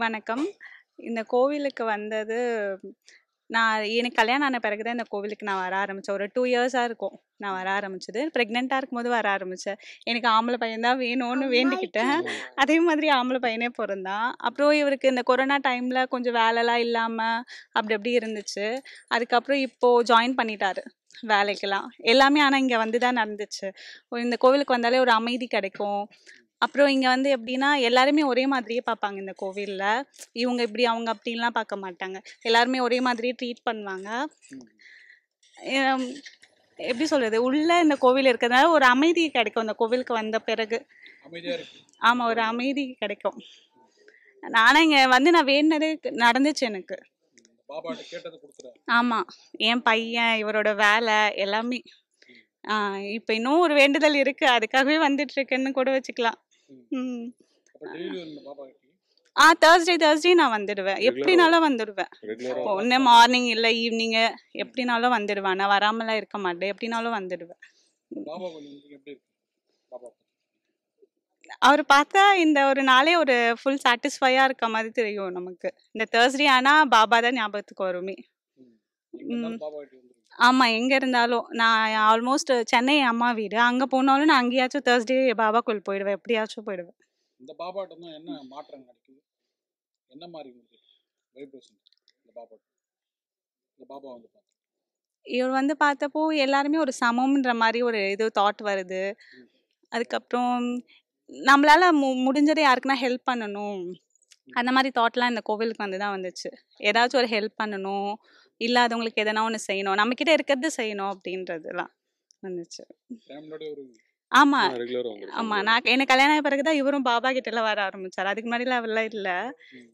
வணக்கம். இந்த கோவிலுக்கு வந்தது நான் எனக்கு கல்யாணம் ஆன பிறகு தான் இந்த கோவிலுக்கு நான் வர ஆரம்பிச்சேன். ஒரு 2 இயர்ஸா இருக்கும். நான் வர ஆரம்பிச்சது. பிரெக்னன்ட்டா இருக்கும்போது வர ஆரம்பிச்சேன். எனக்கு ஆம்பள பையன் தான் வேணும்னு வேண்டிக்கிட்டேன். அதே மாதிரி ஆம்பள பையனே பொறந்தான். அப்புறம் இவருக்கு இந்த கொரோனா டைம்ல கொஞ்சம் வேலைலாம் இல்லாம அப்படி அப்படி இருந்துச்சு. அதுக்கப்புறம் இப்போ ஜாயின் பண்ணிட்டாரு வேலைக்கெல்லாம். எல்லாமே ஆனா இங்க வந்து தான் நடந்துச்சு. இந்த கோவிலுக்கு வந்தாலே ஒரு அமைதி கிடைக்கும். அப்புறம் இங்க வந்து எப்படின்னா, எல்லாருமே ஒரே மாதிரியே பார்ப்பாங்க இந்த கோவில்ல. இவங்க இப்படி, அவங்க அப்படின்லாம் பார்க்க மாட்டாங்க. எல்லாருமே ஒரே மாதிரியே ட்ரீட் பண்ணுவாங்க. எப்படி சொல்றது? உள்ள இந்த கோவில் இருக்கிறதுனால ஒரு அமைதி கிடைக்கும் இந்த கோவிலுக்கு வந்த பிறகு. அமைதியா இருக்கு. ஆமா, ஒரு அமைதி கிடைக்கும். நானா இங்க வந்து நான் வேண்டுனதே நடந்துச்சு எனக்கு. பாபாட்ட கேட்டத குடுத்துட்டாரு. ஆமா. என் பையன், இவரோட வேலை எல்லாமே. இப்ப இன்னும் ஒரு வேண்டுதல் இருக்கு. அதுக்காகவே வந்துட்டு இருக்கேன்னு கூட வச்சுக்கலாம். ஆ Thursday Thursday நான் வந்துடுவேன். எப்படினாலும் வந்துடுவேன். ஒண்ணு மார்னிங் இல்ல ஈவினிங் எப்படினாலும் வந்துடுவேன். நான் வராமலாம் இருக்க மாட்டேன். எப்படினாலும் வந்துடுவேன். அவர பார்த்தா இந்த ஒரு நாளே ஒரு ஃபுல் சாட்டிஸ்ஃபையா இருக்க மாதிரி தெரியும் நமக்கு. இந்த Thursday ஆனா பாபா தான் ஞாபகத்துக்கு வருமே. எங்க இருந்தாலும் பாபா கிட்ட வந்துருங்க. ஆமா, எங்க இருந்தாலும் நான் ஆல்மோஸ்ட் சென்னை அம்மா வீடு. அங்க போனாலும் நான் அங்கேயாச்சும் Thursday பாபா கோயில் போயிடுவேன். எப்படியாச்சும் போயிடுவேன். இந்த பாபாட்ட தான் என்ன மாற்றம் கிடைக்குது? என்ன மாதிரி உங்களுக்கு வைப்ரேஷன் இந்த பாபா இந்த பாபா வந்து இவர் வந்து பார்த்தப்போ எல்லாருமே ஒரு சமம்ன்ற மாரி ஒரு இது தாட் வருது. அதுக்கப்புறம் நம்மளால மு முடிஞ்சத யாருக்குன்னா ஹெல்ப் பண்ணணும். அந்த மாரி தாட்லாம் இந்த கோவிலுக்கு வந்து தான் வந்துச்சு. ஏதாச்சும் ஒரு ஹெல்ப் பண்ணணும். இல்லாதவங்களுக்கு எதனா ஒண்ணு செய்யணும். நம்மகிட்ட இருக்கிறது செய்யணும் அப்படின்றதுலாம் வந்துச்சு. ஆமா. ஆமா. நான் எனக்கு கல்யாணம் ஆன பிறகு தான் இவரும் பாபா கிட்டலாம் வர ஆரம்பிச்சாரு. அதுக்கு முன்னாடிலாம் அவர்லாம் இல்ல.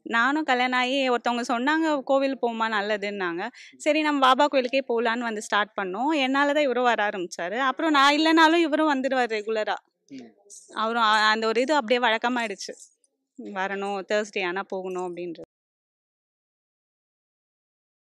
நானும் கல்யாணம் ஆகி ஒருத்தவங்க சொன்னாங்க கோவில் போம்மா நல்லதுன்னாங்க. சரி நம்ம பாபா கோயிலுக்கே போலான்னு வந்து ஸ்டார்ட் பண்ணோம். என்னால தான் இவரும் வர ஆரம்பிச்சாரு. அப்புறம் நான் இல்லனாலும் இவரும் வந்துடுவாரு ரெகுலரா. அவரும் அந்த ஒரு இது அப்படியே வழக்கமாயிடுச்சு. வரணும் தேர்ஸ்டே ஆனால் போகணும் அப்படின்றது.